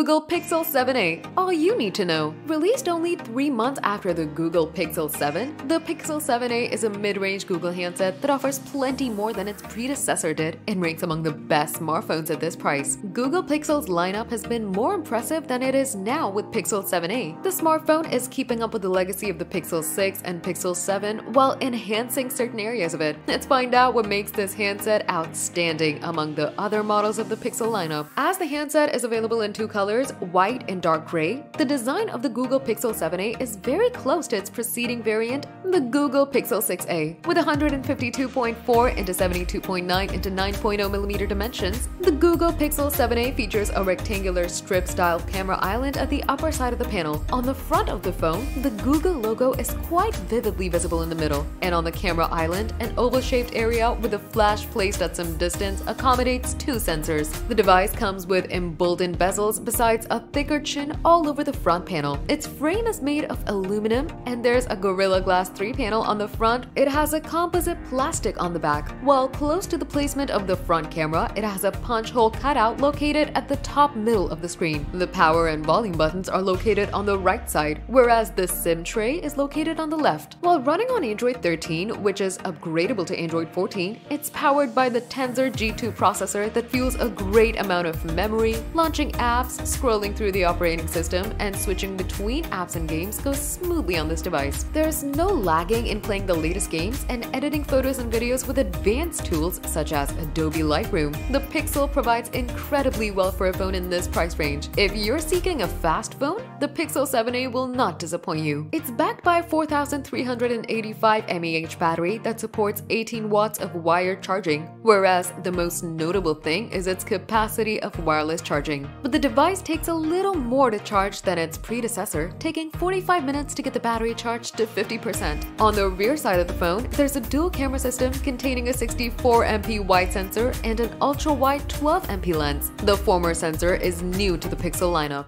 Google Pixel 7a, all you need to know. Released only three months after the Google Pixel 7, the Pixel 7a is a mid-range Google handset that offers plenty more than its predecessor did and ranks among the best smartphones at this price. Google Pixel's lineup has been more impressive than it is now with Pixel 7a. The smartphone is keeping up with the legacy of the Pixel 6 and Pixel 7 while enhancing certain areas of it. Let's find out what makes this handset outstanding among the other models of the Pixel lineup. As the handset is available in two colors, colors, white and dark gray, the design of the Google Pixel 7a is very close to its preceding variant, the Google Pixel 6a. With 152.4 into 72.9 into 9.0mm dimensions, the Google Pixel 7a features a rectangular strip-style camera island at the upper side of the panel. On the front of the phone, the Google logo is quite vividly visible in the middle, and on the camera island, an oval-shaped area with a flash placed at some distance accommodates two sensors. The device comes with emboldened bezels besides a thicker chin all over the front panel. Its frame is made of aluminum and there's a Gorilla Glass 3 panel on the front. It has a composite plastic on the back. While close to the placement of the front camera, it has a punch hole cutout located at the top middle of the screen. The power and volume buttons are located on the right side, whereas the SIM tray is located on the left. While running on Android 13, which is upgradable to Android 14, it's powered by the Tensor G2 processor that fuels a great amount of memory, launching apps, scrolling through the operating system, and switching between apps and games goes smoothly on this device. There's no lagging in playing the latest games and editing photos and videos with advanced tools such as Adobe Lightroom. The Pixel provides incredibly well for a phone in this price range. If you're seeking a fast phone, the Pixel 7a will not disappoint you. It's backed by a 4385 mAh battery that supports 18 watts of wired charging, whereas the most notable thing is its capacity of wireless charging. But the device device takes a little more to charge than its predecessor, taking 45 minutes to get the battery charged to 50%. On the rear side of the phone, there's a dual camera system containing a 64MP wide sensor and an ultra-wide 12MP lens. The former sensor is new to the Pixel lineup.